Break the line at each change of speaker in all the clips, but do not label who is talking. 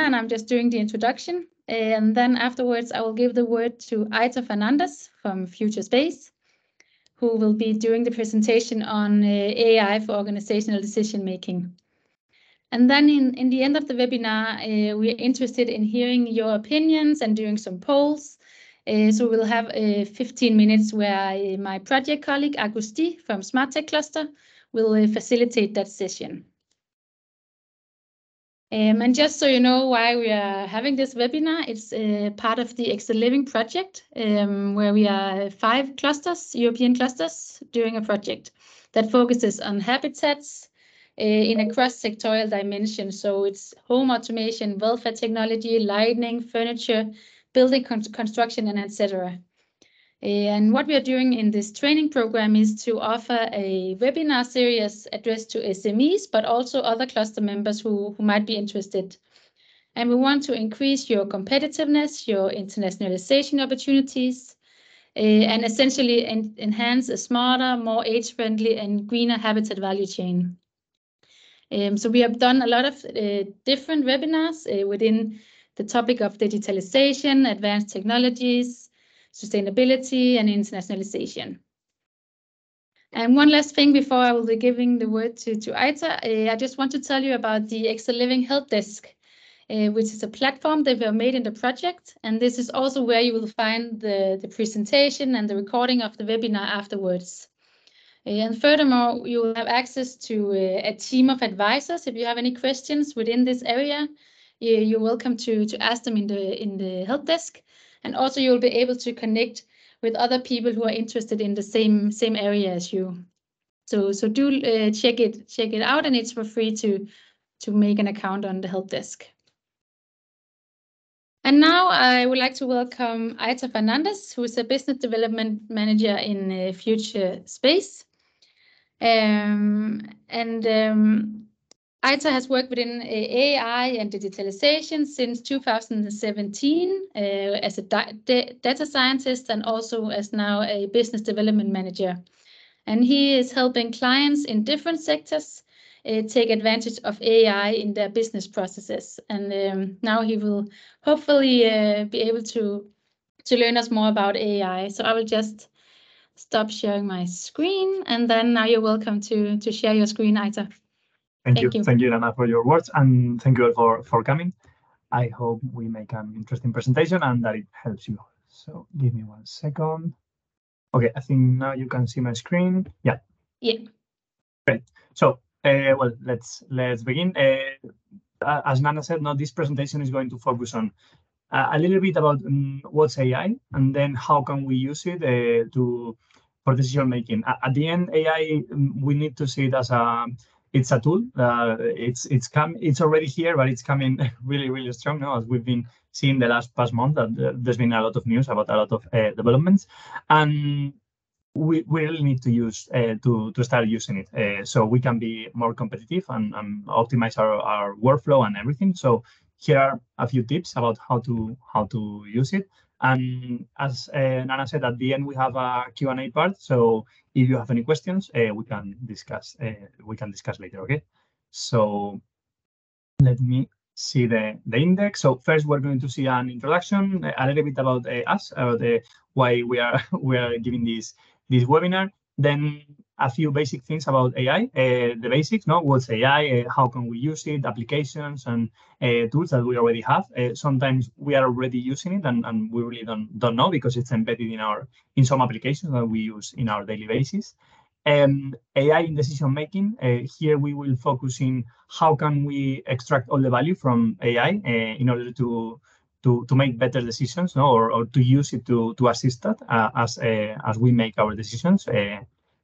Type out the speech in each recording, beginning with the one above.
and I'm just doing the introduction. And then afterwards, I will give the word to Aita Fernandez from Futurespace, who will be doing the presentation on uh, AI for organizational decision making. And then in, in the end of the webinar, uh, we are interested in hearing your opinions and doing some polls. Uh, so we'll have uh, 15 minutes where uh, my project colleague Agusti from Smart Tech Cluster will uh, facilitate that session. Um, and just so you know why we are having this webinar, it's uh, part of the Exceliving project, um, where we are five clusters, European clusters, doing a project that focuses on habitats uh, in a cross-sectorial dimension. So it's home automation, welfare technology, lighting, furniture, building con construction, and etc. And what we are doing in this training program is to offer a webinar series addressed to SMEs, but also other cluster members who, who might be interested. And we want to increase your competitiveness, your internationalization opportunities, uh, and essentially en enhance a smarter, more age-friendly and greener habitat value chain. Um, so we have done a lot of uh, different webinars uh, within the topic of digitalization, advanced technologies, sustainability, and internationalization. And one last thing before I will be giving the word to, to Aita, uh, I just want to tell you about the Exceliving Help Desk, uh, which is a platform that we have made in the project. And this is also where you will find the, the presentation and the recording of the webinar afterwards. Uh, and furthermore, you will have access to a team of advisors. If you have any questions within this area, you're welcome to, to ask them in the, in the help desk. And also you'll be able to connect with other people who are interested in the same same area as you. So so do uh, check it check it out, and it's for free to to make an account on the help desk. And now I would like to welcome Aita Fernandez, who is a business development manager in uh, Futurespace. Um, and um, Aita has worked within AI and digitalization since 2017 uh, as a data scientist and also as now a business development manager. And he is helping clients in different sectors uh, take advantage of AI in their business processes. And um, now he will hopefully uh, be able to, to learn us more about AI. So I will just stop sharing my screen and then now you're welcome to, to share your screen, Aita.
Thank, thank you. you. Thank you, Nana, for your words. And thank you all for, for coming. I hope we make an interesting presentation and that it helps you. So give me one second. Okay, I think now you can see my screen. Yeah.
Yeah.
Great. So, uh, well, let's let's begin. Uh, as Nana said, now this presentation is going to focus on uh, a little bit about um, what's AI and then how can we use it uh, to for decision making. At, at the end, AI um, we need to see it as a it's a tool. Uh, it's it's come it's already here, but it's coming really really strong now as we've been seeing the last past month. That uh, there's been a lot of news about a lot of uh, developments, and we, we really need to use uh, to to start using it uh, so we can be more competitive and, and optimize our, our workflow and everything. So here are a few tips about how to how to use it. And as uh, Nana said, at the end we have a Q&A part. So if you have any questions, uh, we can discuss. Uh, we can discuss later. Okay. So let me see the the index. So first, we're going to see an introduction, a little bit about uh, us, about why we are we are giving this this webinar. Then a few basic things about AI, uh, the basics, no? What's AI? Uh, how can we use it? Applications and uh, tools that we already have. Uh, sometimes we are already using it and, and we really don't don't know because it's embedded in our in some applications that we use in our daily basis. Um, AI in decision making. Uh, here we will focus in how can we extract all the value from AI uh, in order to to, to make better decisions, no, or, or to use it to to assist that as as we make our decisions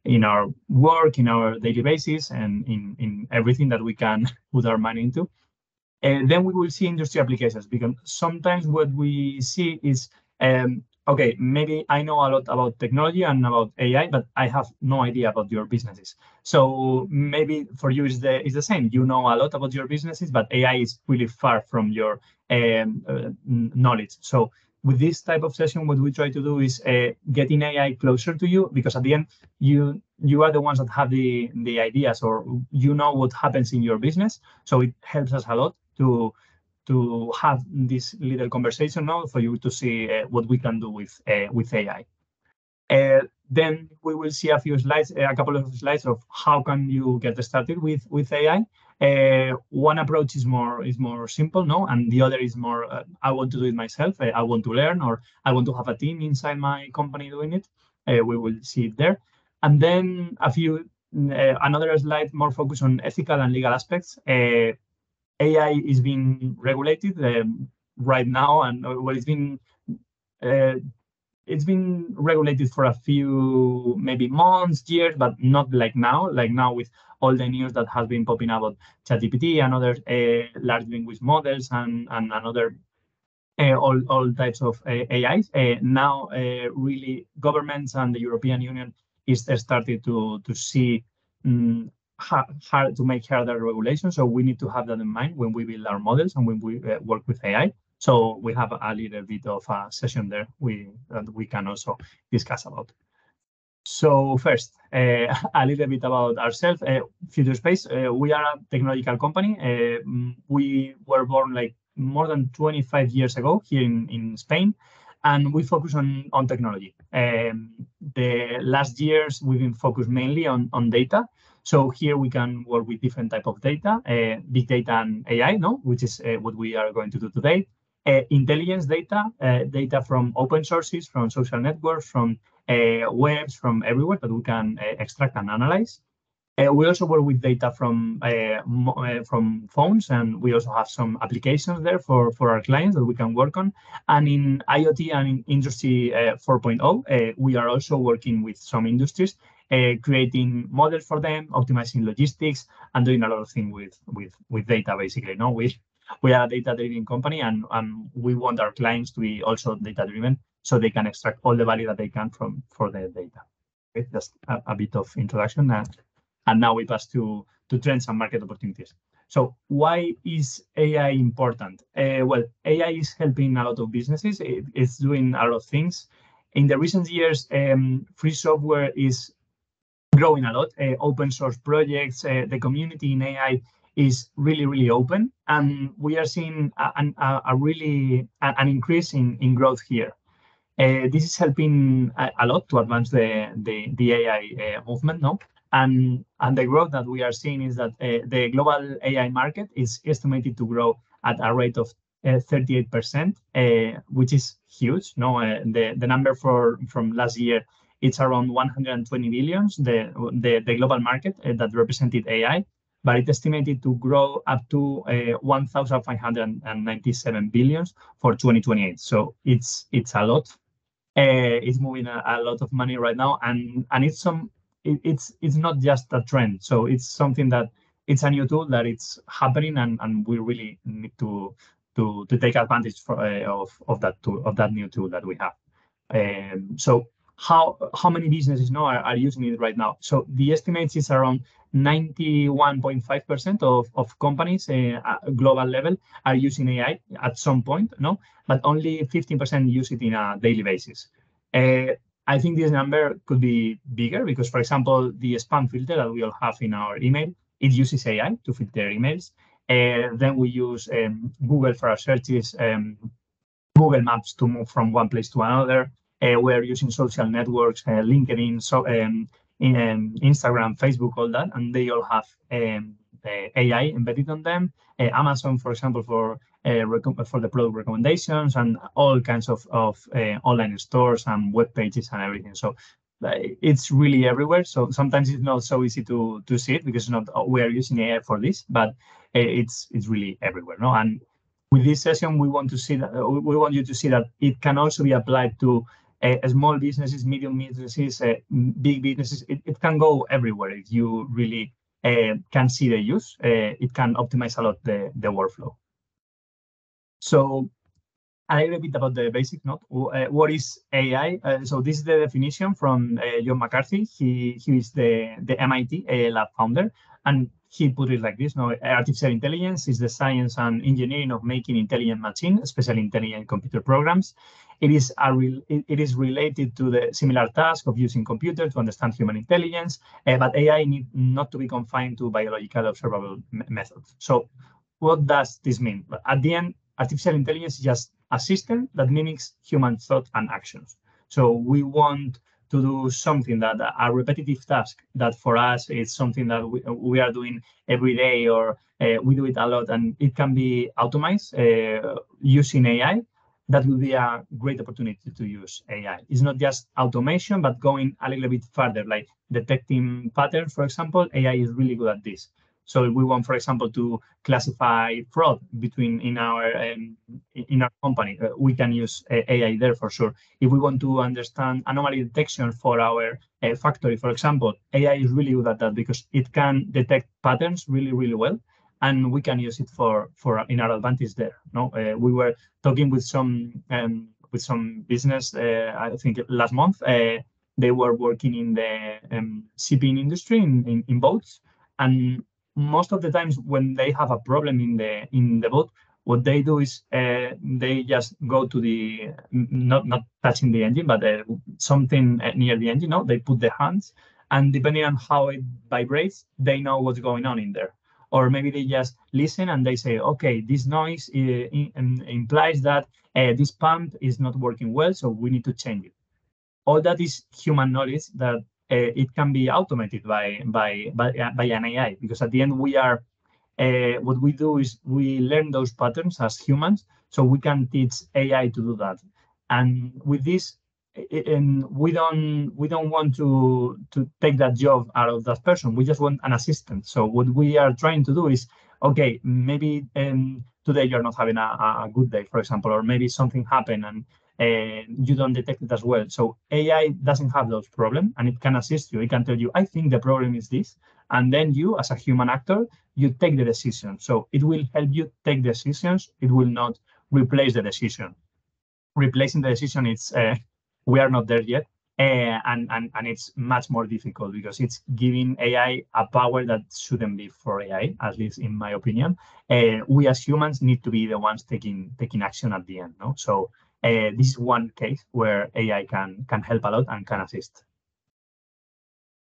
in our work, in our daily basis, and in, in everything that we can put our money into. And then we will see industry applications because sometimes what we see is, um, okay, maybe I know a lot about technology and about AI, but I have no idea about your businesses. So maybe for you is the is the same. You know a lot about your businesses, but AI is really far from your um, uh, knowledge. So with this type of session, what we try to do is uh, getting AI closer to you because at the end, you you are the ones that have the the ideas or you know what happens in your business. So it helps us a lot to to have this little conversation now for you to see uh, what we can do with uh, with AI. Uh, then we will see a few slides, a couple of slides of how can you get started with with AI. Uh, one approach is more is more simple, no, and the other is more uh, I want to do it myself. Uh, I want to learn, or I want to have a team inside my company doing it. we will see it there, and then a few another slide more focused on ethical and legal aspects. AI is being regulated um, right now, and well, it's been uh, it's been regulated for a few maybe months, years, but not like now. Like now with all the news that has been popping about ChatGPT and other uh, large language models and and another uh, all all types of uh, AIs. Uh, now, uh, really, governments and the European Union is starting to to see. Um, hard to make harder regulations. So we need to have that in mind when we build our models and when we uh, work with AI. So we have a little bit of a session there we that we can also discuss about. So first, uh, a little bit about ourselves. Uh, Futurespace, uh, we are a technological company. Uh, we were born like more than 25 years ago here in, in Spain, and we focus on, on technology. Um, the last years, we've been focused mainly on, on data. So here we can work with different type of data, uh, big data and AI, no, which is uh, what we are going to do today uh, intelligence data, uh, data from open sources, from social networks, from webs, from everywhere that we can uh, extract and analyze. Uh, we also work with data from uh, from phones, and we also have some applications there for, for our clients that we can work on. And in IoT and in Industry 4.0, we are also working with some industries, creating models for them, optimizing logistics, and doing a lot of things with with with data. Basically, no, we we are a data-driven company, and, and we want our clients to be also data-driven so they can extract all the value that they can from for their data. Okay, just a, a bit of introduction, and, and now we pass to to trends and market opportunities. So why is AI important? Uh, well, AI is helping a lot of businesses. It, it's doing a lot of things. In the recent years, um, free software is growing a lot. Uh, open source projects, uh, the community in AI is really, really open. And we are seeing a, a, a really an increase in, in growth here. Uh, this is helping a, a, lot to advance the, the, the AI uh, movement, no? And, and the growth that we are seeing is that uh, the global AI market is estimated to grow at a rate of 38%, uh, uh, which is huge. No, uh, the, the number for from last year it's around 120 billions, the, the, the global market that represented AI but it's estimated to grow up to uh, 1,597 billions for 2028. So it's it's a lot. Uh, it's moving a, a, lot of money right now, and and it's some it, it's it's not just a trend. So it's something that it's a new tool that it's happening, and and we really need to to to take advantage for, uh, of of that tool of that new tool that we have. Um, so how how many businesses now are, are using it right now? So the estimates is around 91.5% of, of companies uh, at global level are using AI at some point, no, but only 15% use it in a daily basis. Uh, I think this number could be bigger because, for example, the spam filter that we all have in our email, it uses AI to filter emails. Uh, then we use um, Google for our searches, um, Google Maps to move from one place to another. Uh, we're using social networks, uh, LinkedIn, so um, in um, Instagram, Facebook, all that, and they all have um, AI embedded on them. Uh, Amazon, for example, for for the product recommendations and all kinds of, of online stores and web pages and everything. So it's really everywhere. So sometimes it's not so easy to to see it because not we are using AI for this, but it's it's really everywhere. No, and with this session, we want to see that we want you to see that it can also be applied to small businesses, medium businesses, uh, big businesses, it, it can go everywhere if you really uh, can see the use. it can optimize a lot the, the workflow. So a little bit about the basic note. Uh, what is AI? Uh, so this is the definition from uh, John McCarthy. He he is the the MIT lab founder, and he put it like this: No, artificial intelligence is the science and engineering of making intelligent machines, especially intelligent computer programs. It is a re- it is related to the similar task of using computer to understand human intelligence, uh, but AI need not to be confined to biological observable methods. So what does this mean? At the end, artificial intelligence is just a system that mimics human thought and actions. So we want to do something that a repetitive task that for us is something that we, we are doing every day or uh, we do it a lot and it can be automated uh, using AI that will be a great opportunity to use AI. It's not just automation, but going a little bit further, like detecting patterns, for example, AI is really good at this. So if we want, for example, to classify fraud between in our um, in our company, uh, we can use uh, AI there for sure. If we want to understand anomaly detection for our uh, factory, for example, AI is really good at that because it can detect patterns really, really well, and we can use it for for in our advantage there. No, uh, we were talking with some um, with some business. Uh, I think last month uh, they were working in the um, shipping industry in, in, in boats and most of the times when they have a problem in the in the boat, what they do is uh, they just go to the not not touching the engine, but uh, something near the engine. No, they put their hands, and depending on how it vibrates, they know what's going on in there. Or maybe they just listen and they say, okay, this noise uh, in, in, implies that uh, this pump is not working well, so we need to change it. All that is human knowledge that uh, it can be automated by by by, uh, by an AI because at the end we are uh, what we do is we learn those patterns as humans, so we can teach AI to do that. And with this, and we don't we don't want to to take that job out of that person. We just want an assistant. So what we are trying to do is, okay, maybe um, today you're not having a, a good day, for example, or maybe something happened and you don't detect it as well. So AI doesn't have those problems and it can assist you. It can tell you, I think the problem is this. And then you, as a human actor, you take the decision. So it will help you take decisions. It will not replace the decision. Replacing the decision, it's uh, we are not there yet. Uh, and, and, and it's much more difficult because it's giving AI a power that shouldn't be for AI, at least in my opinion. Uh, we as humans need to be the ones taking taking action at the end. No, so uh, this is one case where AI can, can help a lot and can assist.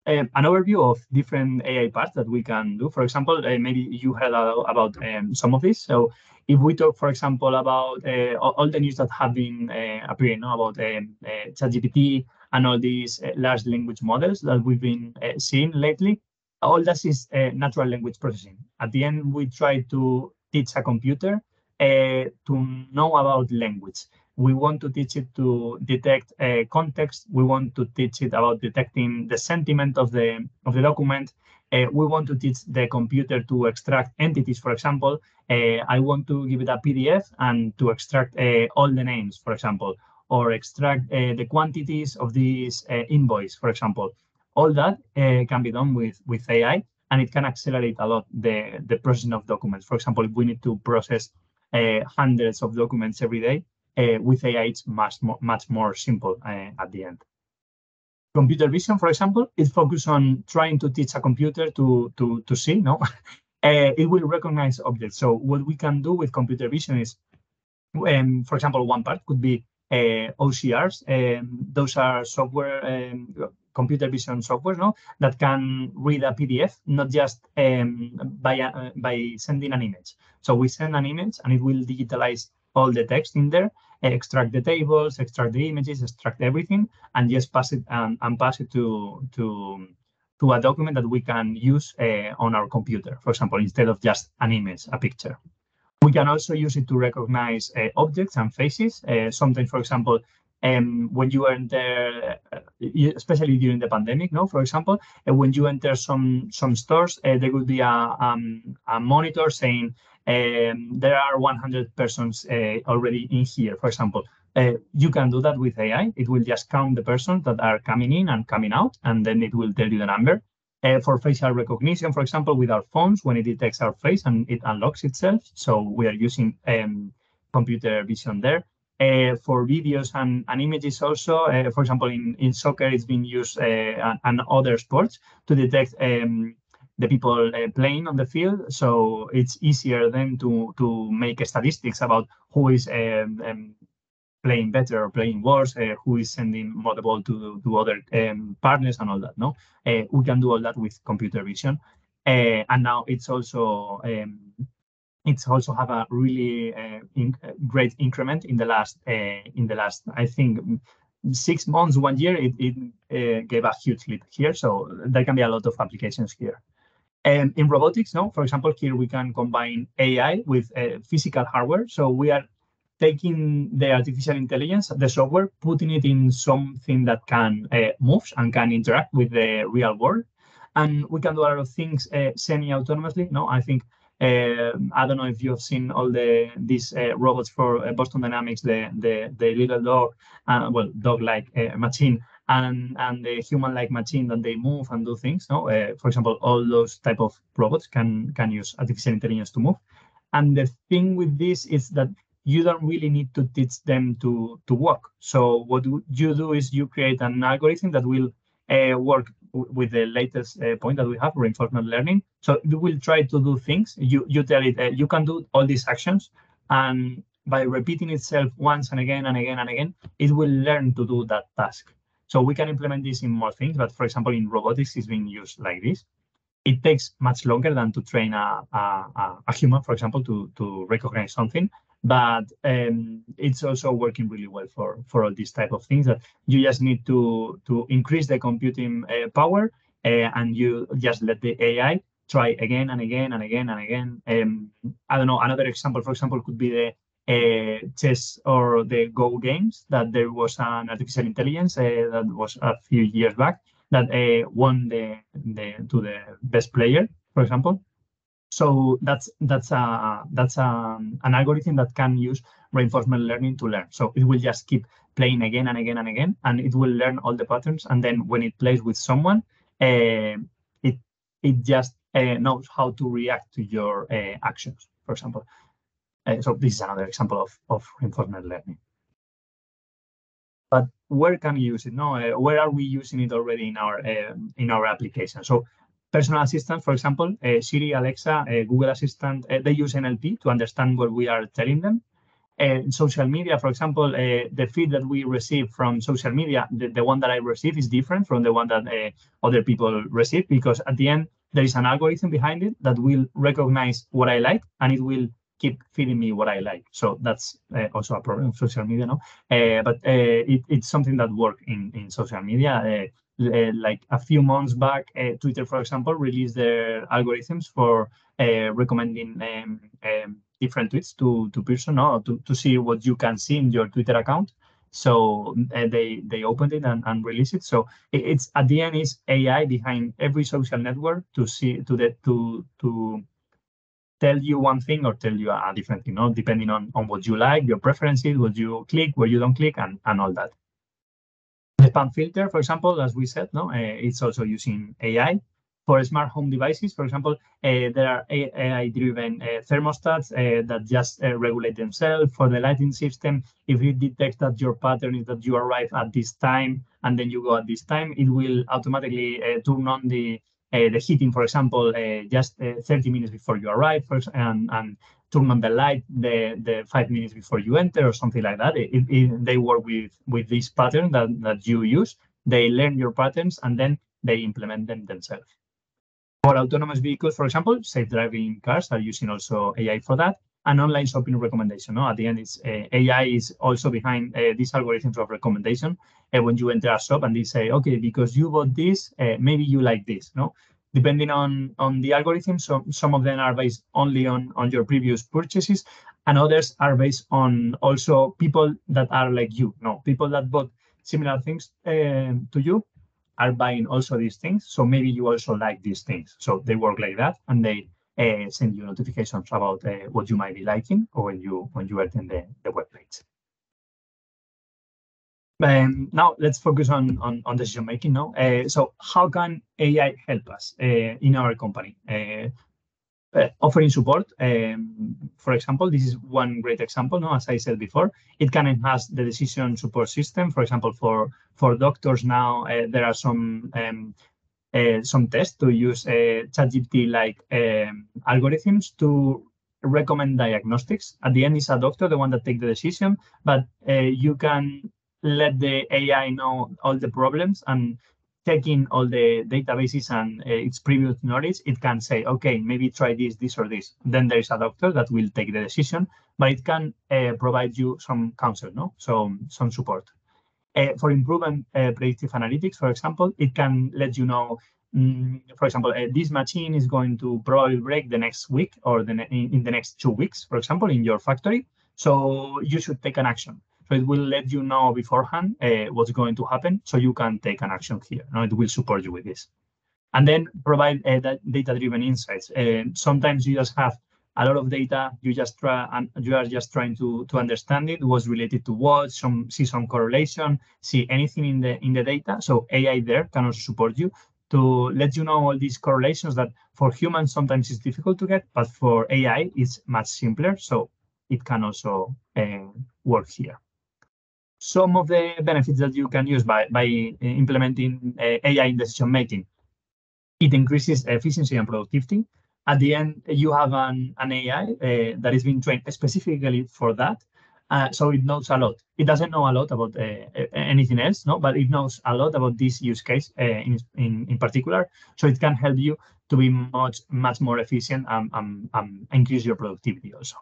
Um, an overview of different AI parts that we can do. For example, uh, maybe you heard about um, some of this. So if we talk, for example, about uh, all the news that have been uh, appearing about um, uh, ChatGPT and all these uh, large language models that we've been seeing lately, all this is natural language processing. At the end, we try to teach a computer to know about language we want to teach it to detect uh, context. We want to teach it about detecting the sentiment of the of the document. Uh, we want to teach the computer to extract entities. For example, uh, I want to give it a PDF and to extract uh, all the names, for example, or extract uh, the quantities of this uh, invoice, for example. All that can be done with with AI, and it can accelerate a lot the the processing of documents. For example, if we need to process hundreds of documents every day, uh, with AI, it's much more, much more simple uh, at the end. Computer vision, for example, it focuses on trying to teach a computer to, to, to see, no? Uh, it will recognize objects. So what we can do with computer vision is, um, for example, one part could be uh, OCRs. Um, those are software, um, computer vision software, no, that can read a PDF, not just um, by uh, by sending an image. So we send an image, and it will digitalize all the text in there, extract the tables, extract the images, extract everything, and just pass it and, and pass it to to to a document that we can use uh, on our computer, for example, instead of just an image, a picture. We can also use it to recognize uh, objects and faces. Uh, sometimes, for example, um, when you enter, uh, especially during the pandemic, no, for example, uh, when you enter some some stores, uh, there would be a, um, a monitor saying um, there are 100 persons uh, already in here, for example. Uh, you can do that with AI. It will just count the persons that are coming in and coming out, and then it will tell you the number. Uh, for facial recognition, for example, with our phones, when it detects our face and it unlocks itself. So we are using um, computer vision there. Uh, for videos and, and images also, uh, for example, in, in soccer, it's been used uh, and, and, other sports to detect um, the people uh, playing on the field. So it's easier then to to make statistics about who is um, um, playing better or playing worse, uh, who is sending more the ball to to other um, partners and all that. No, uh, we can do all that with computer vision, uh, and now it's also um, it's also have a really uh, uh, great increment in the last in the last I think six months, one year. It, it uh, gave a huge leap here, so there can be a lot of applications here. And in robotics, no, for example, here we can combine AI with uh, physical hardware. So we are taking the artificial intelligence, the software, putting it in something that can uh, move and can interact with the real world. And we can do a lot of things uh, semi-autonomously. No, I think uh, I don't know if you have seen all the these uh, robots for uh, Boston Dynamics, the the the little dog, uh, well, dog-like machine, and and the human-like machine that they move and do things. No, uh, for example, all those type of robots can can use artificial intelligence to move. And the thing with this is that you don't really need to teach them to to walk. So what you do is you create an algorithm that will work with the latest uh, point that we have, reinforcement learning. So you will try to do things. You you tell it uh, you can do all these actions, and by repeating itself once and again and again and again, it will learn to do that task. So we can implement this in more things, but for example, in robotics, it's being used like this. It takes much longer than to train a, a, a human, for example, to, to recognize something but um, it's also working really well for for all these type of things that you just need to to increase the computing uh, power uh, and you just let the AI try again and again and again and again. Um, I don't know. Another example, for example, could be the uh, chess or the Go games that there was an artificial intelligence uh, that was a few years back that uh, won the, the to the best player, for example. So that's that's a that's a, an algorithm that can use reinforcement learning to learn. So it will just keep playing again and again and again, and it will learn all the patterns. And then when it plays with someone, uh, it it just uh, knows how to react to your uh, actions. For example, so this is another example of of reinforcement learning. But where can we use it? No, where are we using it already in our in our application? So personal assistant, for example, uh, Siri, Alexa, uh, Google Assistant, uh, they use NLP to understand what we are telling them. Uh, social media, for example, uh, the feed that we receive from social media, the, the one that I receive is different from the one that uh, other people receive because at the end, there is an algorithm behind it that will recognize what I like and it will keep feeding me what I like. So that's uh, also a problem of social media, no? Uh, but uh, it, it's something that works in, in social media uh, like a few months back, uh, Twitter, for example, released their algorithms for uh, recommending um, um, different tweets to to person, no, to, to see what you can see in your Twitter account. So uh, they they opened it and, and released it. So it, it's at the end is AI behind every social network to see to the to to tell you one thing or tell you a different thing, no, depending on on what you like, your preferences, what you click, where you don't click, and and all that. The spam filter, for example, as we said, no, uh, it's also using AI. For smart home devices, for example, uh, there are AI-driven uh, thermostats that just regulate themselves. For the lighting system, if it detects that your pattern is that you arrive at this time and then you go at this time, it will automatically turn on the the heating, for example, uh, just uh, 30 minutes before you arrive, first, and, and turn on the light the, the five minutes before you enter or something like that. It, it, they work with, with this pattern that, that you use. They learn your patterns and then they implement them themselves. For autonomous vehicles, for example, self-driving cars are using also AI for that. And online shopping recommendation. No? At the end, it's uh, AI is also behind uh, these algorithms of recommendation. And when you enter a shop and they say, okay, because you bought this, uh, maybe you like this. No, depending on, on the algorithm. So some of them are based only on, on your previous purchases and others are based on also people that are like you, no, people that bought similar things uh, to you are buying also these things. So maybe you also like these things. So they work like that and they uh, send you notifications about uh, what you might be liking or when you when you attend the, the web page. Um, now let's focus on on, on decision making. Now, uh, so how can AI help us uh, in our company? Uh, uh, offering support, um, for example, this is one great example. No, as I said before, it can enhance the decision support system. For example, for for doctors now, there are some um, uh, some tests to use ChatGPT like um, algorithms to recommend diagnostics. At the end, it's a doctor, the one that takes the decision, but you can let the AI know all the problems and checking all the databases and uh, its previous knowledge, it can say, okay, maybe try this, this, or this. Then there is a doctor that will take the decision, but it can uh, provide you some counsel, no? So some support. Uh, for improving uh, predictive analytics, for example, it can let you know, um, for example, uh, this machine is going to probably break the next week or the in, in the next two weeks, for example, in your factory. So you should take an action. So it will let you know beforehand what's going to happen, so you can take an action here. No, it will support you with this, and then provide data-driven insights. Sometimes you just have a lot of data. You just try and you are just trying to to understand it. was related to what? Some see some correlation. See anything in the in the data. So AI there can also support you to let you know all these correlations that for humans sometimes it's difficult to get, but for AI it's much simpler. So it can also uh, work here some of the benefits that you can use by, by uh, implementing uh, AI in decision making. It increases efficiency and productivity. At the end, you have an, an AI uh, that is being trained specifically for that. Uh, so it knows a lot. It doesn't know a lot about uh, anything else, no, but it knows a lot about this use case in, in, in particular. So it can help you to be much much more efficient and, and, and increase your productivity also.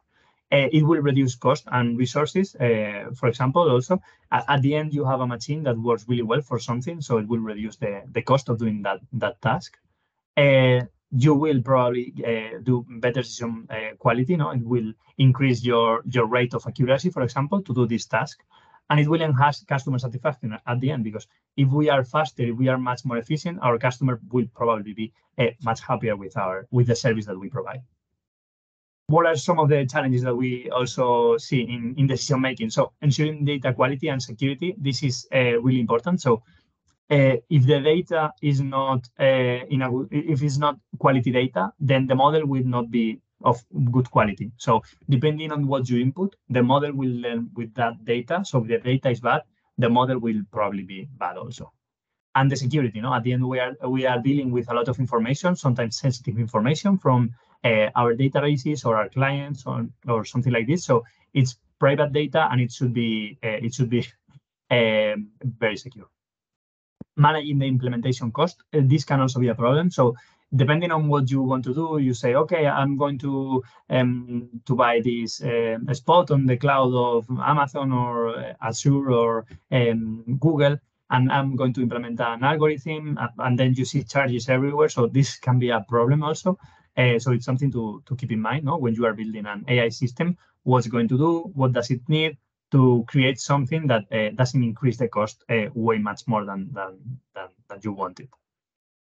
Uh, it will reduce cost and resources. Uh, for example, also at, at, the end, you have a machine that works really well for something, so it will reduce the, the cost of doing that, that task. Uh, you will probably uh, do better decision uh, quality. No, it will increase your, your rate of accuracy, for example, to do this task. And it will enhance customer satisfaction at the end because if we are faster, if we are much more efficient, our customer will probably be uh, much happier with our with the service that we provide what are some of the challenges that we also see in, in decision making? So ensuring data quality and security, this is uh, really important. So uh, if the data is not uh, in a if it's not quality data, then the model will not be of good quality. So depending on what you input, the model will learn with that data. So if the data is bad, the model will probably be bad also. And the security, you know, at the end we are we are dealing with a lot of information, sometimes sensitive information from uh, our databases or our clients or, or something like this. So it's private data and it should be uh, it should be um, very secure. Managing the implementation cost, uh, this can also be a problem. So depending on what you want to do, you say, okay, I'm going to um, to buy this uh, spot on the cloud of Amazon or Azure or um, Google, and I'm going to implement an algorithm, and then you see charges everywhere. So this can be a problem also. Uh, so it's something to, to keep in mind no? when you are building an AI system, what's going to do, what does it need to create something that uh, doesn't increase the cost uh, way much more than, than, than, than you wanted.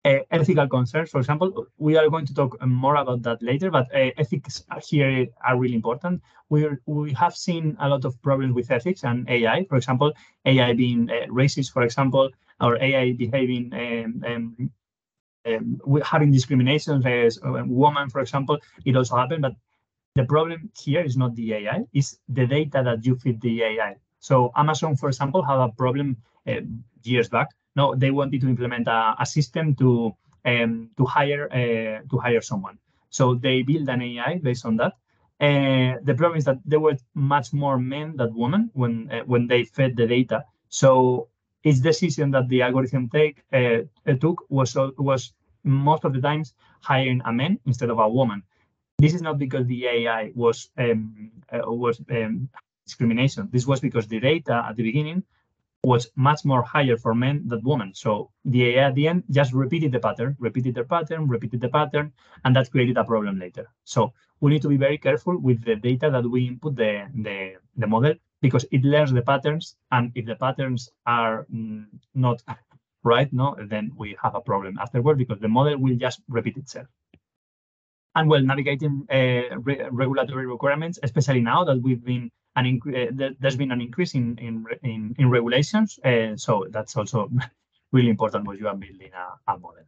Uh, ethical concerns, for example, we are going to talk more about that later, but uh, ethics here are really important. We we have seen a lot of problems with ethics and AI. For example, AI being racist, for example, or AI behaving um, um, um, having discrimination as a woman, for example, it also happened. But the problem here is not the AI, it's the data that you feed the AI. So Amazon, for example, had a problem uh, years back. No, they wanted to implement a, a system to um, to hire uh, to hire someone. So they built an AI based on that. Uh, the problem is that there were much more men than women when when they fed the data. So each decision that the algorithm take took was was most of the times hiring a man instead of a woman. This is not because the AI was um, uh, was um, discrimination. This was because the data at the beginning was much more higher for men than women. So the AI at the end just repeated the pattern, repeated the pattern, repeated the pattern, and that created a problem later. So we need to be very careful with the data that we input the the, the model because it learns the patterns, and if the patterns are mm, not right, no, then we have a problem afterward because the model will just repeat itself. And well, navigating uh, re regulatory requirements, especially now that we've been an uh, there's been an increase in in in, in regulations, uh, so that's also really important when you are building a, a model.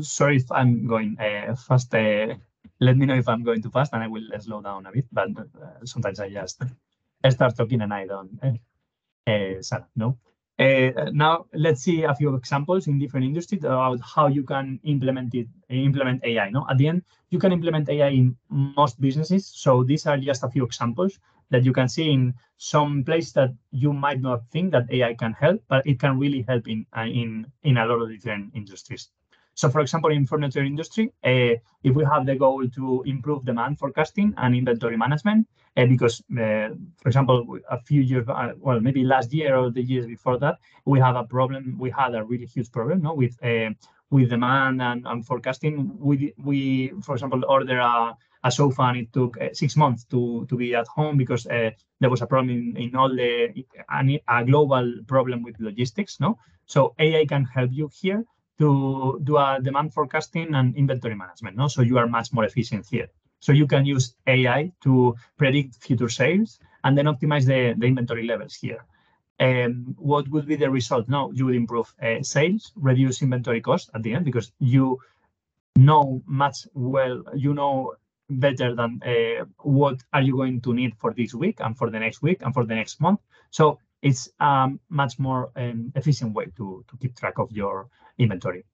Sorry if I'm going uh, fast. Uh, let me know if I'm going too fast, and I will slow down a bit. But uh, sometimes I just start talking and I don't. Uh, Sarah, no. Uh, now let's see a few examples in different industries about how you can implement it, implement AI. No, at the end you can implement AI in most businesses. So these are just a few examples that you can see in some place that you might not think that AI can help, but it can really help in uh, in in a lot of different industries. So for example, in furniture industry, uh, if we have the goal to improve demand forecasting and inventory management, uh, because uh, for example, a few years, well, maybe last year or the years before that, we have a problem. We had a really huge problem, no, with with demand and, and forecasting. We we, for example, order a a sofa and it took six months to to be at home because uh, there was a problem in, in all the a global problem with logistics no so ai can help you here to do a demand forecasting and inventory management. No? So you are much more efficient here. So you can use AI to predict future sales and then optimize the, the inventory levels here. Um, what would be the result? No, you would improve uh, sales, reduce inventory cost at the end because you know much well, you know better than uh, what are you going to need for this week and for the next week and for the next month. So it's a much more um, efficient way to, to keep track of your inventory.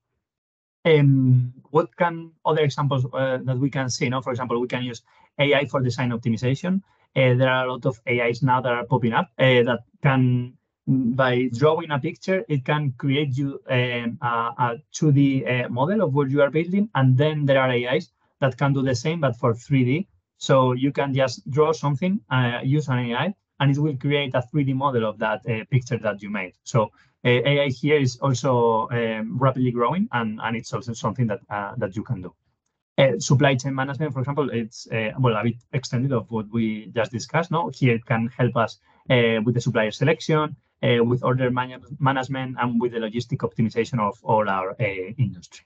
Um, what can other examples uh, that we can see? No, for example, we can use AI for design optimization. Uh, there are a lot of AIs now that are popping up uh, that can, by drawing a picture, it can create you um, a, a, 2D uh, model of what you are building, and then there are AIs that can do the same but for 3D. So you can just draw something, uh, use an AI, and it will create a 3D model of that uh, picture that you made. So AI here is also um, rapidly growing, and, and it's also something that uh, that you can do. Uh, supply chain management, for example, it's uh, well a bit extended of what we just discussed. No, here it can help us uh, with the supplier selection, uh, with order man management, and with the logistic optimization of all our uh, industry.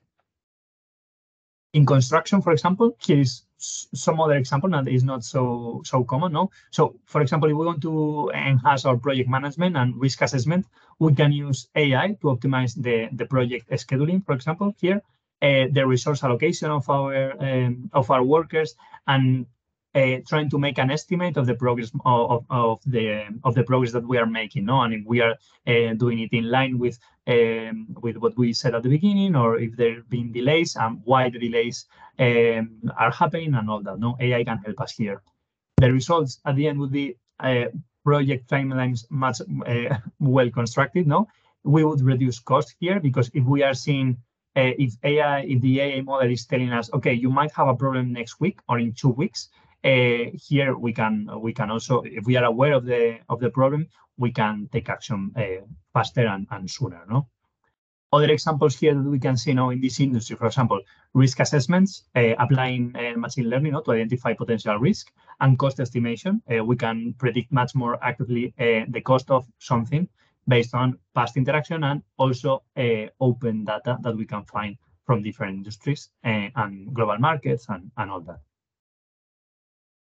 In construction, for example, here is some other example that is not so so common. No, so for example, if we want to enhance our project management and risk assessment, we can use AI to optimize the the project scheduling. For example, here uh, the resource allocation of our um, of our workers and uh, trying to make an estimate of the progress of, of the of the progress that we are making. No, and if we are uh, doing it in line with um, with what we said at the beginning, or if there have been delays and why the delays um, are happening and all that. No, AI can help us here. The results at the end would be uh, project timelines much uh, well constructed. No, we would reduce cost here because if we are seeing uh, if AI, if the AI model is telling us, okay, you might have a problem next week or in two weeks, here we can we can also, if we are aware of the of the problem, we can take action uh, faster and, and sooner. No. Other examples here that we can see now in this industry, for example, risk assessments, uh, applying uh, machine learning to identify potential risk and cost estimation. Uh, we can predict much more accurately uh, the cost of something based on past interaction and also open data that we can find from different industries and global markets and, and all that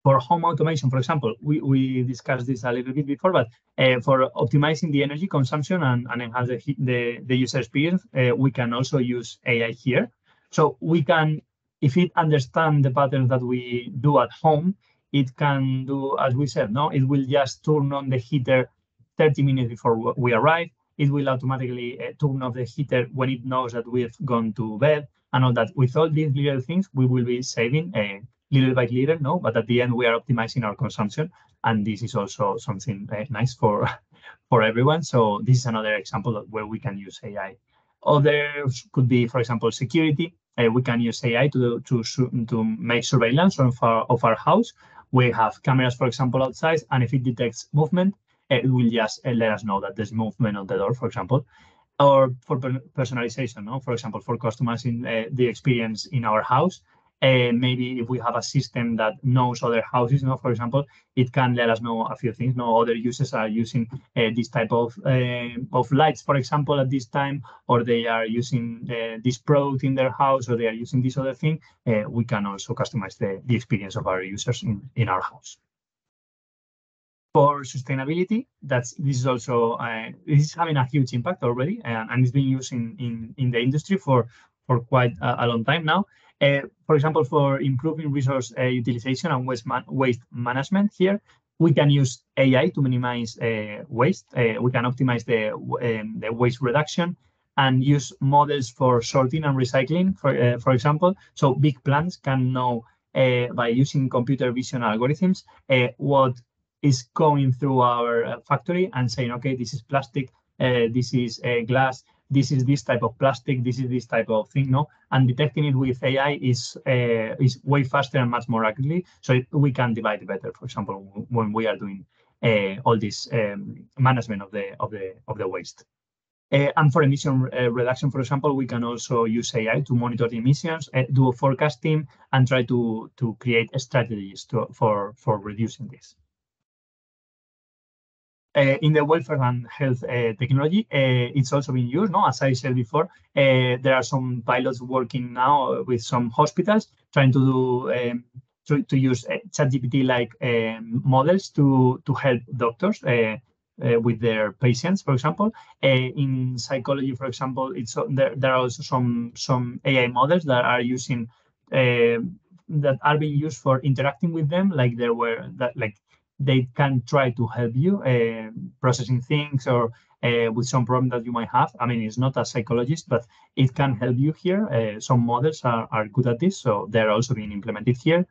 for home automation, for example, we, we discussed this a little bit before, but uh, for optimizing the energy consumption and, and enhance the, the, the user experience, uh, we can also use AI here. So we can, if it understands the patterns that we do at home, it can do, as we said, no, it will just turn on the heater 30 minutes before we arrive. It will automatically uh, turn off the heater when it knows that we've gone to bed and all that. With all these little things, we will be saving uh, little by little, no, but at the end we are optimizing our consumption, and this is also something uh, nice for for everyone. So this is another example where we can use AI. Others could be, for example, security. Uh, we can use AI to to to make surveillance of our of our house. We have cameras, for example, outside, and if it detects movement, it will just let us know that there's movement on the door, for example or for personalization, no? for example, for customizing uh, the experience in our house, uh, maybe if we have a system that knows other houses, you know, for example, it can let us know a few things. No other users are using uh, this type of uh, of lights, for example, at this time, or they are using this product in their house, or they are using this other thing. We can also customize the, the experience of our users in, in our house. For sustainability, that's this is also this is having a huge impact already, and, and it's being used in, in in the industry for for quite a, a long time now. Uh, for example, for improving resource uh, utilization and waste, man waste management here, we can use AI to minimize uh, waste. Uh, we can optimize the, um, the waste reduction and use models for sorting and recycling, for, uh, for example. So big plants can know uh, by using computer vision algorithms what is going through our factory and saying, okay, this is plastic, this is glass, this is this type of plastic, this is this type of thing, no? And detecting it with AI is uh, is way faster and much more accurately. So we can divide better. For example, when we are doing uh, all this um, management of the of the of the waste. Uh, and for emission reduction, for example, we can also use AI to monitor the emissions, do forecasting, and try to to create strategies to, for for reducing this. Uh, in the welfare and health uh, technology, uh, it's also being used. No, as I said before, there are some pilots working now with some hospitals trying to do um, to, to use ChatGPT like um, models to to help doctors. With their patients, for example, in psychology, for example, it's there. There are also some some AI models that are using that are being used for interacting with them, like there were that like they can try to help you uh, processing things or uh, with some problem that you might have. I mean, it's not a psychologist, but it can help you here. Uh, some models are, are good at this, so they're also being implemented here.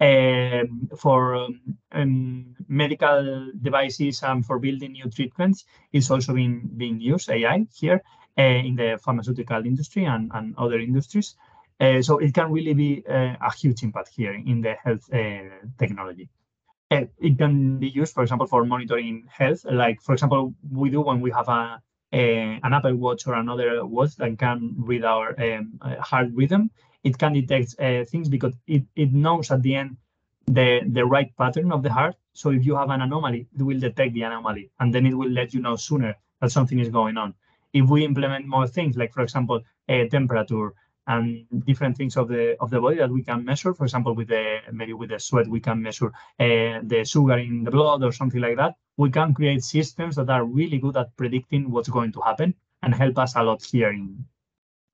Um, for um, medical devices and for building new treatments, it's also being, being used, AI here, uh, in the pharmaceutical industry and, and other industries. Uh, so it can really be uh, a huge impact here in the health technology it can be used, for example, for monitoring health. Like, for example, we do when we have a, a an Apple Watch or another watch that can read our um, heart rhythm. It can detect uh, things because it, it knows at the end the the right pattern of the heart. So if you have an anomaly, it will detect the anomaly, and then it will let you know sooner that something is going on. If we implement more things, like for example, a temperature, and different things of the of the body that we can measure. For example, with the maybe with the sweat, we can measure uh, the sugar in the blood or something like that. We can create systems that are really good at predicting what's going to happen and help us a lot here in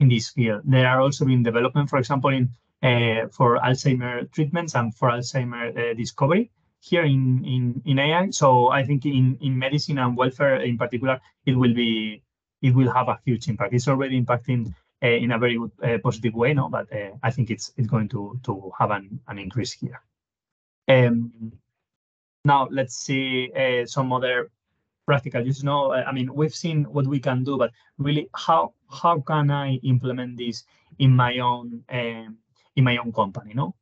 in this field. There are also been development, for example, in uh, for Alzheimer treatments and for Alzheimer uh, discovery here in, in in AI. So I think in in medicine and welfare in particular, it will be it will have a huge impact. It's already impacting in a very uh, positive way, no, but uh, I think it's it's going to to have an, an increase here. Um, now let's see some other practical use. No, I mean we've seen what we can do, but really how how can I implement this in my own in my own company? No,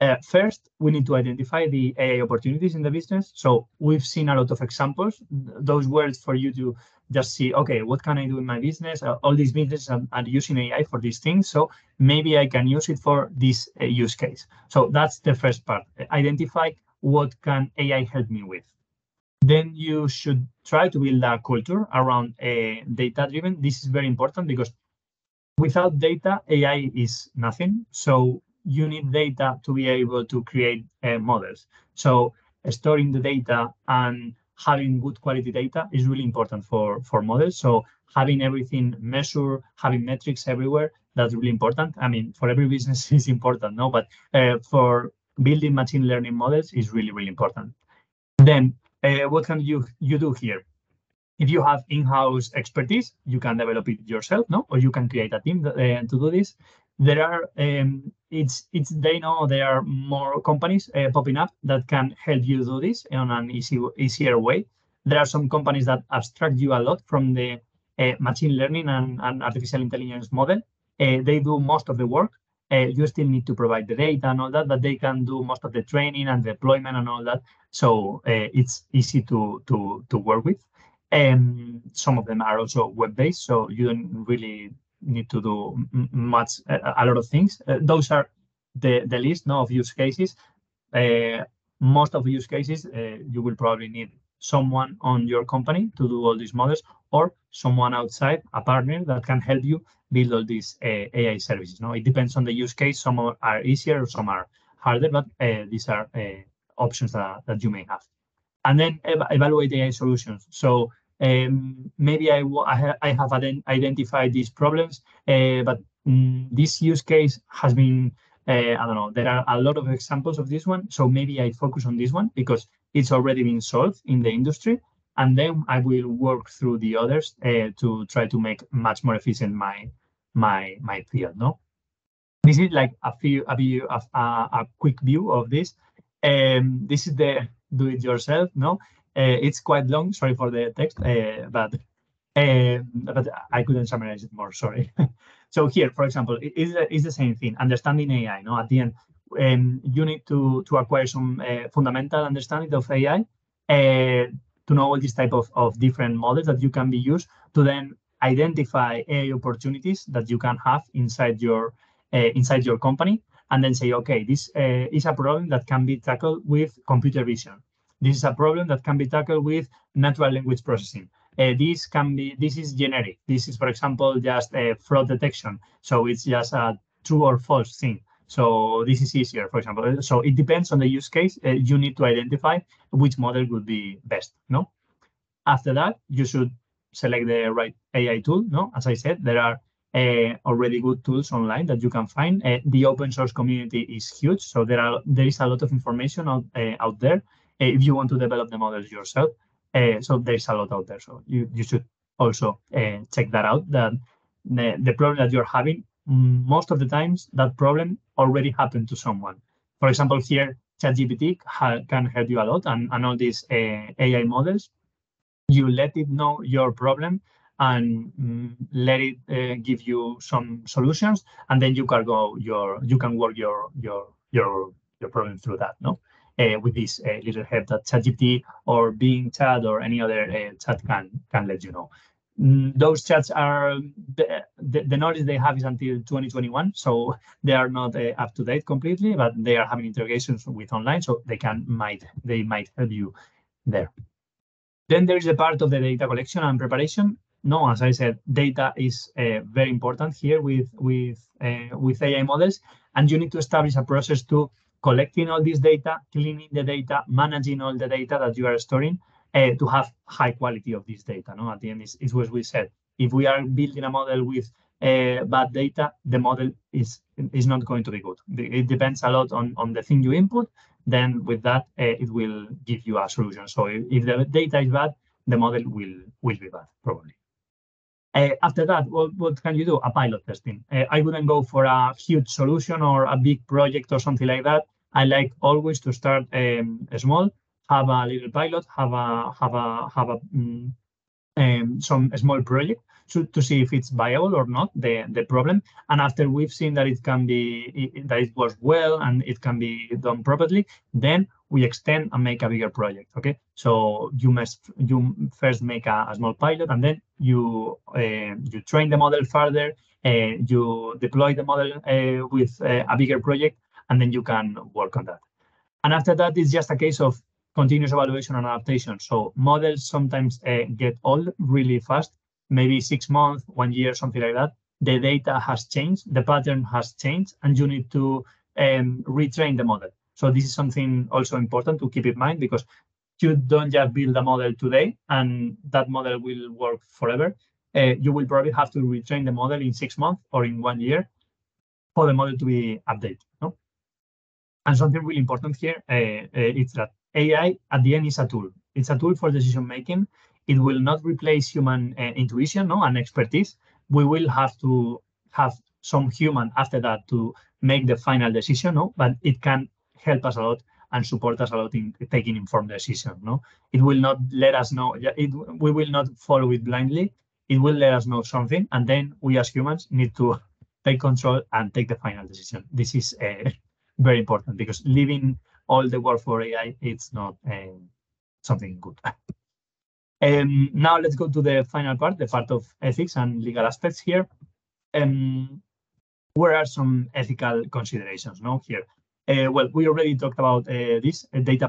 uh, first, we need to identify the AI opportunities in the business. So we've seen a lot of examples. Those words for you to just see, okay, what can I do in my business? Uh, all these businesses are, are, using AI for these things. So maybe I can use it for this uh, use case. So that's the first part. Identify what can AI help me with. Then you should try to build a culture around uh, data-driven. This is very important because without data, AI is nothing. So you need data to be able to create uh, models. So storing the data and having good quality data is really important for, for models. So having everything measured, having metrics everywhere, that's really important. I mean, for every business is important, no, but uh, for building machine learning models is really, really important. Then uh, what can you, you do here? If you have in-house expertise, you can develop it yourself, no? Or you can create a team that, uh, to do this there are um, it's it's they know there are more companies uh, popping up that can help you do this on an easy easier way. There are some companies that abstract you a lot from the uh, machine learning and, and, artificial intelligence model. Uh, they do most of the work. Uh, you still need to provide the data and all that, but they can do most of the training and deployment and all that. So uh, it's easy to to to work with. Um, some of them are also web-based, so you don't really need to do much a, lot of things. Uh, those are the the list no, of use cases. Uh, most of the use cases uh, you will probably need someone on your company to do all these models or someone outside a partner that can help you build all these uh, AI services. No, it depends on the use case. Some are easier, some are harder, but uh, these are uh, options that, that you may have. And then ev evaluate AI solutions. So um, maybe I, I have identified these problems, uh, but um, this use case has been Uh, I don't know. There are a lot of examples of this one. So maybe I focus on this one because it's already been solved in the industry. And then I will work through the others uh, to try to make much more efficient my my my field. No, this is like a few a view a, a quick view of this. Um, this is the do-it-yourself. No, uh, it's quite long. Sorry for the text, uh, but uh, but I couldn't summarize it more. Sorry. so here, for example, it is is the same thing. Understanding AI. No, at the end, um, you need to to acquire some uh, fundamental understanding of AI uh, to know all these type of, of different models that you can be used to then identify AI opportunities that you can have inside your uh, inside your company and then say, okay, this uh, is a problem that can be tackled with computer vision. This is a problem that can be tackled with natural language processing. Uh, this can be, this is generic. This is, for example, just a fraud detection. So it's just a true or false thing. So this is easier, for example. So it depends on the use case. Uh, you need to identify which model would be best, no? After that, you should select the right AI tool, no? As I said, there are uh, already good tools online that you can find. Uh, the open source community is huge, so there are there is a lot of information out, uh, out there if you want to develop the models yourself. so there's a lot out there, so you, you should also check that out. That the, the problem that you're having, most of the times, that problem already happened to someone. For example, here, ChatGPT can help you a lot, and, and all these AI models, you let it know your problem and mm, let it uh, give you some solutions and then you can go your you can work your your your your problem through that no uh, with this uh, little help that ChatGPT or Bing Chat or any other uh, chat can can let you know. Mm, those chats are the, the, the, knowledge they have is until 2021, so they are not uh, up to date completely, but they are having interrogations with online, so they can might they might help you there. Then there is a part of the data collection and preparation no, as I said, data is uh, very important here with with uh, with AI models, and you need to establish a process to collecting all this data, cleaning the data, managing all the data that you are storing uh, to have high quality of this data. No, at the end, is, is what we said. If we are building a model with uh, bad data, the model is is not going to be good. It depends a lot on on the thing you input. Then with that, uh, it will give you a solution. So if, if the data is bad, the model will will be bad probably. Uh, after that, what, what can you do? A pilot testing. Uh, I wouldn't go for a huge solution or a big project or something like that. I like always to start um, small, have a little pilot, have a have a have a um, um, some small project to, to see if it's viable or not the the problem. And after we've seen that it can be it, that it works well and it can be done properly, then we extend and make a bigger project. Okay, so you must you first make a, a small pilot and then you uh, you train the model further. Uh, you deploy the model uh, with uh, a bigger project, and then you can work on that. And after that, it's just a case of continuous evaluation and adaptation. So models sometimes uh, get old really fast, maybe six months, one year, something like that. The data has changed, the pattern has changed, and you need to um, retrain the model. So this is something also important to keep in mind because you don't just build a model today and that model will work forever. Uh, you will probably have to retrain the model in six months or in one year for the model to be updated. No? And something really important here uh, uh, is that AI at the end is a tool. It's a tool for decision making. It will not replace human uh, intuition no, and expertise. We will have to have some human after that to make the final decision, no? but it can help us a lot and support us a lot in taking informed decisions. No, it will not let us know. It we will not follow it blindly. It will let us know something, and then we as humans need to take control and take the final decision. This is uh, very important because leaving all the work for AI it's not uh, something good. Um, now let's go to the final part, the part of ethics and legal aspects here. Um, where are some ethical considerations? No, here uh, well, we already talked about uh, this uh, data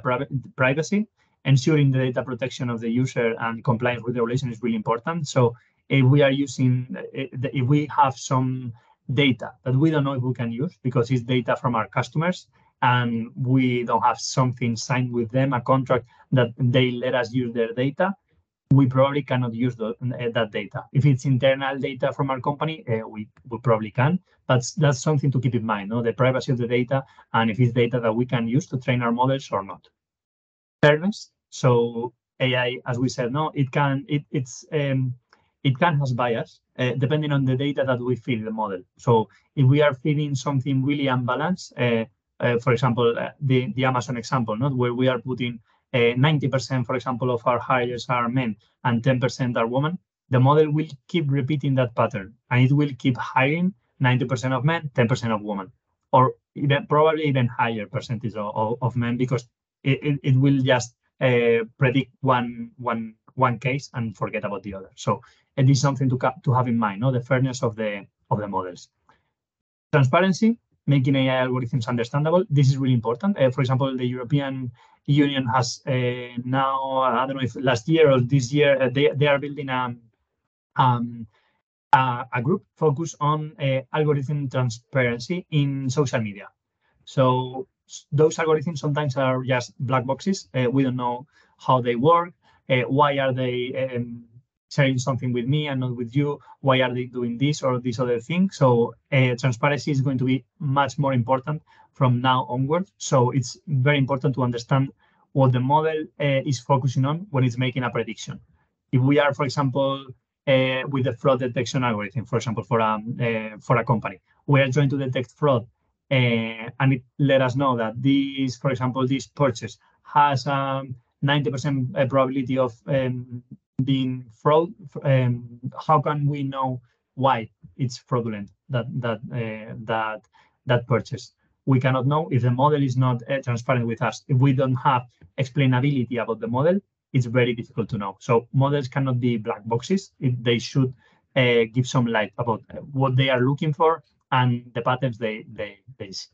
privacy. Ensuring the data protection of the user and compliance with the regulation is really important. So if we are using, if we have some data that we don't know if we can use because it's data from our customers and we don't have something signed with them, a contract that they let us use their data, we probably cannot use the, that data. If it's internal data from our company, uh, we, we probably can, but that's something to keep in mind, no? the privacy of the data, and if it's data that we can use to train our models or not. Fairness, so AI, as we said, no, it can, it, it's, um, it can has bias uh, depending on the data that we feed the model. So if we are feeding something really unbalanced, uh, uh, for example, uh, the, the Amazon example, not where we are putting 90%, uh, for example, of our hires are men and 10% are women, the model will keep repeating that pattern and it will keep hiring 90% of men, 10% of women, or even probably even higher percentage of, of, of men because it, it, it will just uh, predict one, one, one case and forget about the other. So it is something to, to have in mind, no? the fairness of the, of the models. Transparency, making AI algorithms understandable. This is really important. Uh, for example, the European Union has uh, now, I don't know if last year or this year, uh, they, they are building a, um, a, a, group focused on uh, algorithm transparency in social media. So those algorithms sometimes are just black boxes. Uh, we don't know how they work. Uh, why are they um, sharing something with me and not with you? Why are they doing this or this other thing? So uh, transparency is going to be much more important from now onward. So it's very important to understand what the model uh, is focusing on when it's making a prediction. If we are, for example, uh, with the fraud detection algorithm, for example, for a, uh, for a company, we are trying to detect fraud uh, and it let us know that this, for example, this purchase has a 90% uh, probability of um, being fraud. Um, how can we know why it's fraudulent that that uh, that that purchase? we cannot know if the model is not uh, transparent with us. If we don't have explainability about the model, it's very difficult to know. So models cannot be black boxes. It, they should uh, give some light about uh, what they are looking for and the patterns they, they, they see.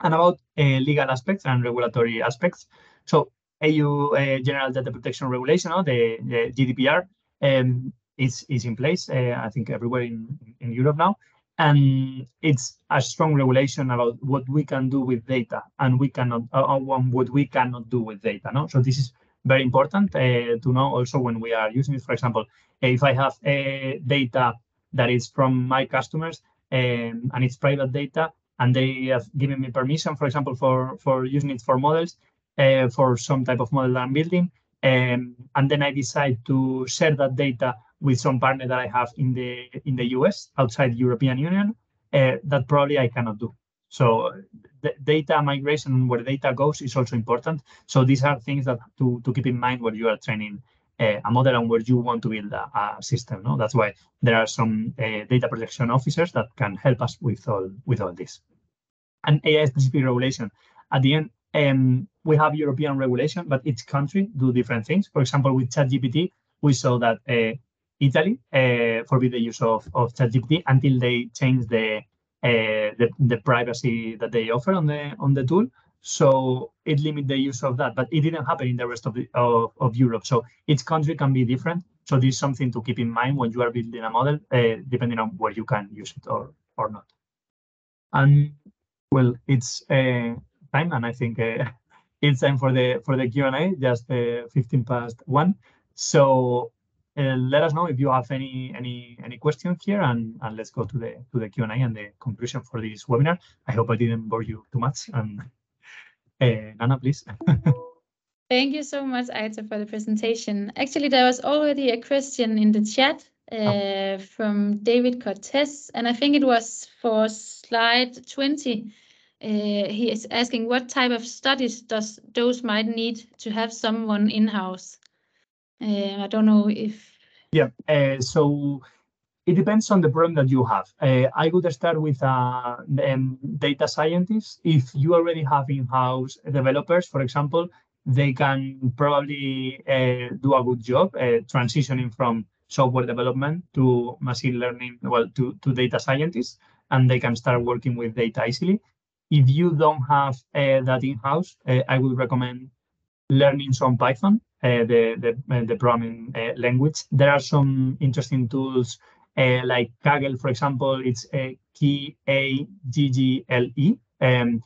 And about uh, legal aspects and regulatory aspects. So EU uh, General Data Protection Regulation, or the, the GDPR, um, is, is in place, uh, I think everywhere in, in Europe now. And it's a strong regulation about what we can do with data and we cannot uh what we cannot do with data no? So this is very important uh, to know also when we are using it. For example if i have uh, data that is from my customers um, and it's private data and they have given me permission for example for for using it for models uh, for some type of model i'm building um, and then i decide to share that data with some partner that I have in the in the US outside European Union uh, that probably I cannot do. So the data migration where data goes is also important. So these are things that to, to keep in mind when you are training uh, a model and where you want to build a, a system. No, that's why there are some uh, data protection officers that can help us with all with all this. And AI specific regulation. At the end, um, we have European regulation, but each country do different things. For example, with ChatGPT, we saw that uh, Italy uh, forbid the use of, of ChatGPT until they change the, uh, the, the privacy that they offer on the on the tool. So it limit the use of that, but it didn't happen in the rest of the of, of Europe. So each country can be different. So this is something to keep in mind when you are building a model, uh, depending on where you can use it or or not. And well, it's uh, time, and I think uh, it's time for the for the Q and A. Just uh, 15 past one. So uh, let us know if you have any any any questions here, and, and let's go to the to the Q and A and the conclusion for this webinar. I hope I didn't bore you too much. And uh, Nana, please.
Thank you so much, Aita, for the presentation. Actually, there was already a question in the chat uh, oh. from David Cortez, and I think it was for slide 20. Uh, he is asking what type of studies does those might need to have someone in-house? Uh, I don't know if.
Yeah, uh, so it depends on the problem that you have. Uh, I would start with a um, data scientist. If you already have in-house developers, for example, they can probably uh, do a good job uh, transitioning from software development to machine learning, well, to, to data scientists, and they can start working with data easily. If you don't have uh, that in-house, I would recommend learning some Python uh, the the, uh, the programming uh, language. There are some interesting tools like Kaggle, for example. It's K A G G L E. Um,